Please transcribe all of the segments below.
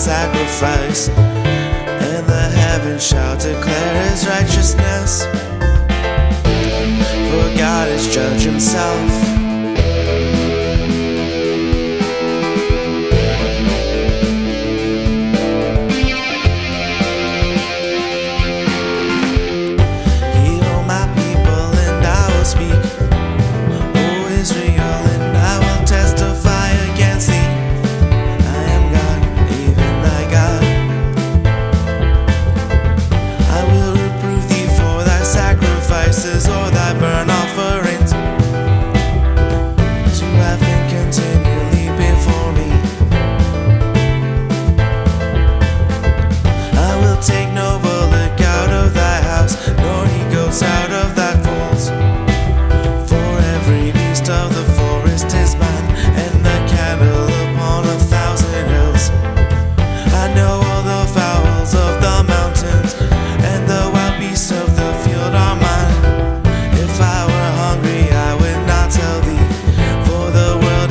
sacrifice, and the heavens shall declare his righteousness. For God is judge himself.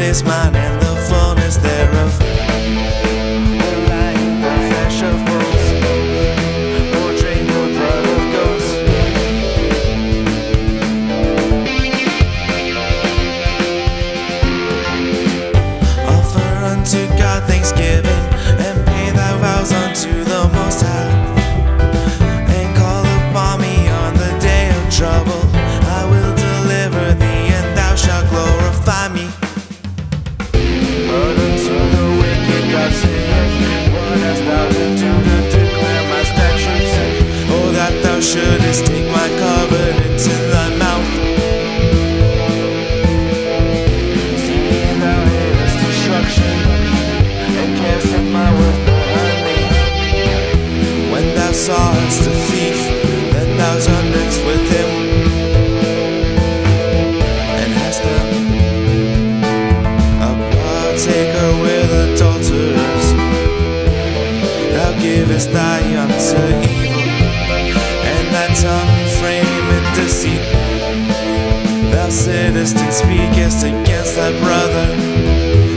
Is mine and the fullness thereof. The the of goats? Offer unto God thanksgiving, sawest a thief, then thou with him, and hast done a partaker with adulterers. Thou givest thy young to evil, and thy tongue frameth deceit. Thou sittest and speakest against thy brother.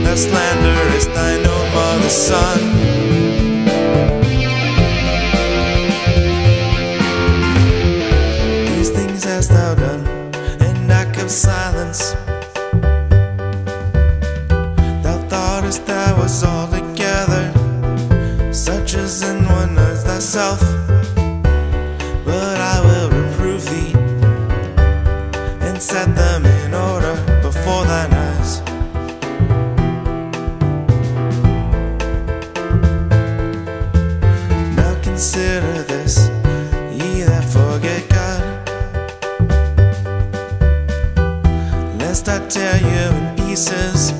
Thou slanderest thine own mother's son. As thyself. But I will reprove thee and set them in order before thine eyes. Now consider this, ye that forget God, lest I tear you in pieces,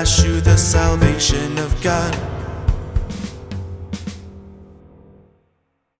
I shew the salvation of God.